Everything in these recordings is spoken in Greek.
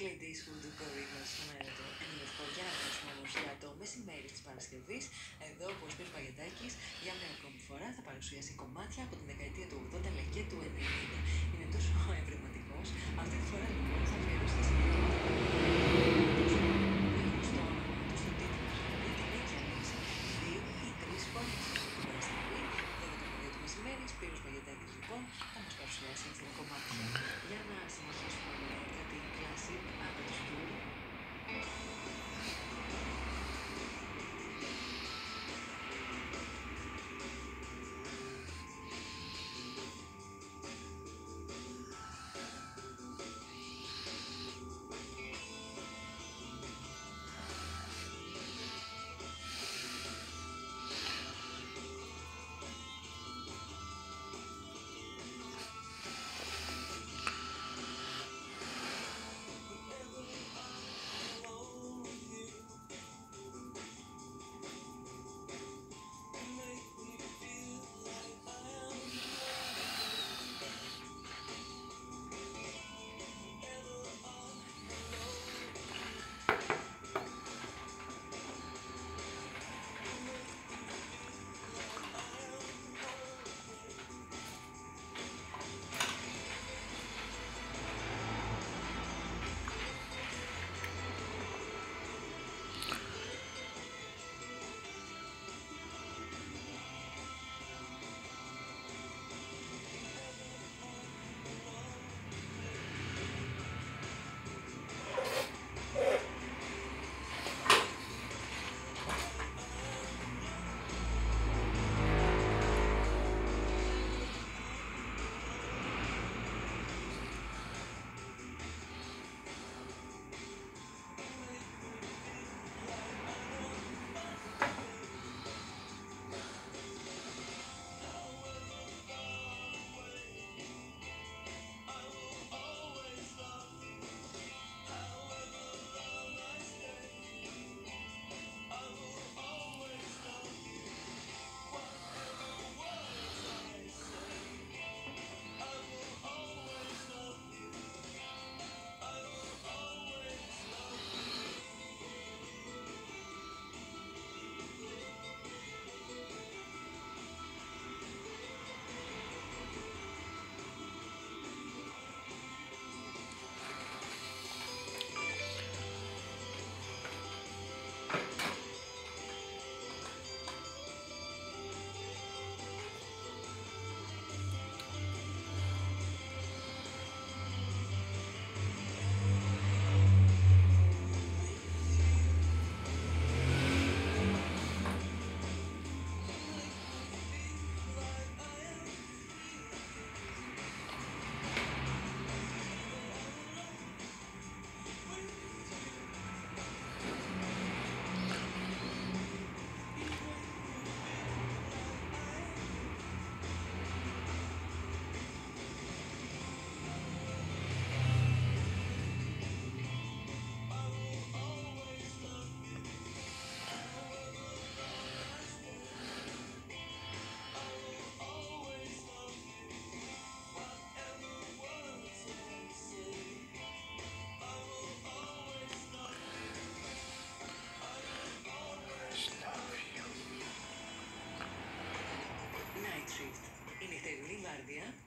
Clint Eastwood Gorilla στον αέρα του Ενηλευκό για να ακούσουμε όμως για το μεσημέρι της Παρασκευής. Εδώ ο Σπύρος Παγετάκης για μια ακόμη φορά θα παρουσιάσει κομμάτια από την δεκαετία του 80 αλλά και του 90. Είναι τόσο ευρηματικός. Αυτή τη φορά λοιπόν θα αφιερώσει τα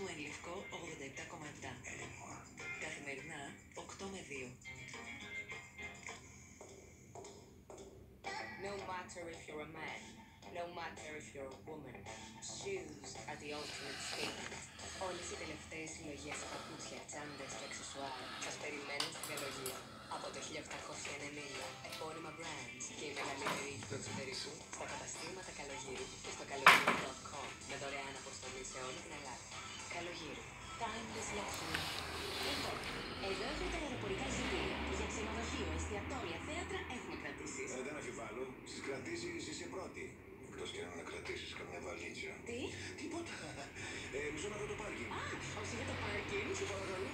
βάρδια του Ενλευκό 87,7. Καθημερινά 8 με 2. No matter if you're a man, no matter if you're a woman, shoes are the ultimate statement. Όλες οι τελευταίες συλλογές παπούτσια, τσάντες και αξεσουάρ σας περιμένουν στην καλογία. Από το 1890, επώνυμα brands και η μεγαλύτερη οίκη του εξωτερικού στα καταστήματα καλογύρου και στο καλογύρου.com με δωρεάν αποστολή σε όλη την Ελλάδα. Καλογύρου. Timeless luxury. Εδώ. Εδώ έχουμε τα αεροπορικά εισιτήρια και για ξενοδοχείο, εστιατόρια, θέατρα έχουμε κρατήσεις. Ε, δεν αμφιβάλλω. Στις κρατήσεις είσαι πρώτη. Εκτός και αν να κρατήσεις καμιά βαλίτσα. Τι; Τίποτα. Ε, μισό να δω το πάρκινγκ. Α, όχι για το πάρκινγκ. Σε παρακαλώ.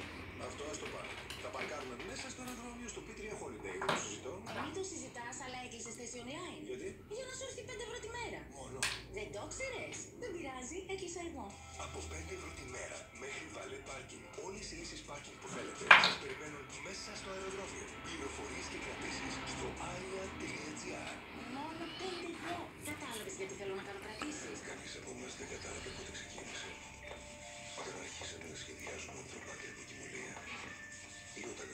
Αυτό ας το πάρει. Θα παρκάρουμε μέσα στο αεροδρόμιο στο P3 Holiday. Δεν το συζητώ. Μην το συζητάς, αλλά έκλεισες θέση online. Γιατί; Για να σου έρθει 5 ευρώ τη μέρα. Μόνο. Δεν το ξέρεις. Δεν πειράζει, έκλεισα εγώ. Από 5 ευρώ τη μέρα μέχρι valet parking. Όλες οι λύσεις parking που θέλετε σας περιμένουν μέσα στο αεροδρόμιο. Πληροφορίες και κρατήσεις στο aria.gr. Μόνο 5 ευρώ. Κατάλαβες γιατί θέλω να κάνω κρατήσεις. Κανείς από εμάς δεν κατάλαβε πότε ξεκίνησε. Όταν άρχισαν να σχεδιάζουν ανθρωπάκια από κοιμωλία. Ή όταν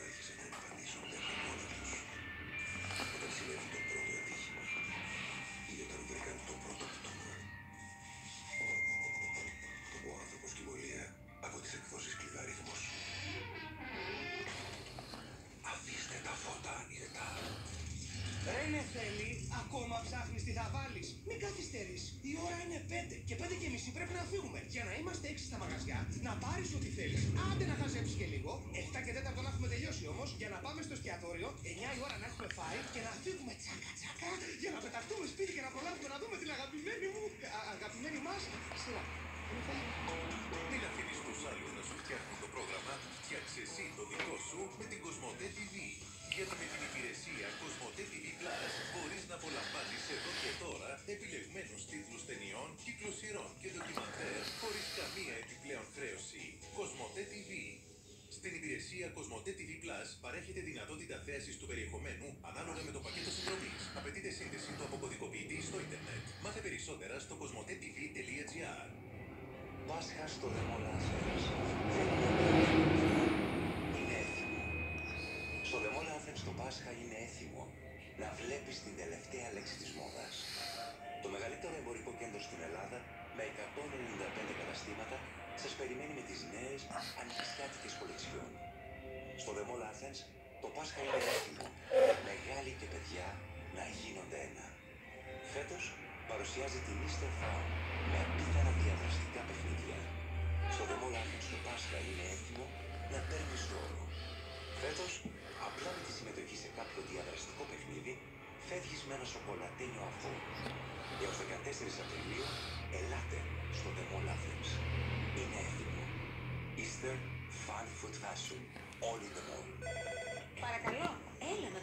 Για να είμαστε 6 στα μαγαζιά, να πάρεις ό,τι θέλεις. Άντε να χαζέψεις και λίγο. 7 και 4 να έχουμε τελειώσει όμως, για να πάμε στο εστιατόριο, 9 η ώρα να έχουμε φάει και να φύγουμε τσάκα τσάκα για να πεταχτούμε σπίτι και να προλάβουμε να δούμε την αγαπημένη μου, α, αγαπημένη μας σειρά. Μην αφήνεις τους άλλους να σου φτιάχνουν το πρόγραμμα, φτιάξε εσύ το δικό σου με την Κοσμοτέ TV. Γιατί με την υπηρεσία Κοσμοτέ TV Plus μπορείς να απολαμβάνεις εδώ και τώρα επιλεγμένους τίτλους ταινιών, κύκλους σειρών και ντοκιμαντέρ Στην υπηρεσία Κοσμοτέ TV Plus παρέχεται δυνατότητα θέασης του περιεχομένου ανάλογα με το πακέτο συνδρομής. Απαιτείται σύνδεση του αποκωδικοποιητή στο ίντερνετ. Μάθε περισσότερα στο κοσμοτέτv.gr. Πάσχα στο Δεμόνα Athens. Είναι έθιμο. Στο Δεμόνα Athens το Πάσχα είναι έθιμο να βλέπεις την τελευταία λέξη της μόδας. Το μεγαλύτερο εμπορικό κέντρο στην Ελλάδα με 195 καταστήματα σας περιμένει με τις νέες ανοιξιάτικες κολεξιόν. Στο Δεμόνα Athens το Πάσχα είναι έθιμο. Μεγάλοι και παιδιά να γίνονται ένα. Φέτος παρουσιάζει την Easter Farm με απίθανα διαδραστικά παιχνίδια. Στο Δεμόλ Athens το Πάσχα είναι έτοιμο να παίρνεις δώρο. Φέτος, απλά με τη συμμετοχή σε κάποιο διαδραστικό παιχνίδι, φεύγεις με ένα σοκολατένιο αφό. Έως 14 Απριλίου, ελάτε στο Δεμόλ Athens. Είναι έτοιμο. Easter Fun Food Fashion. All in the mall. Παρακαλώ, έλα να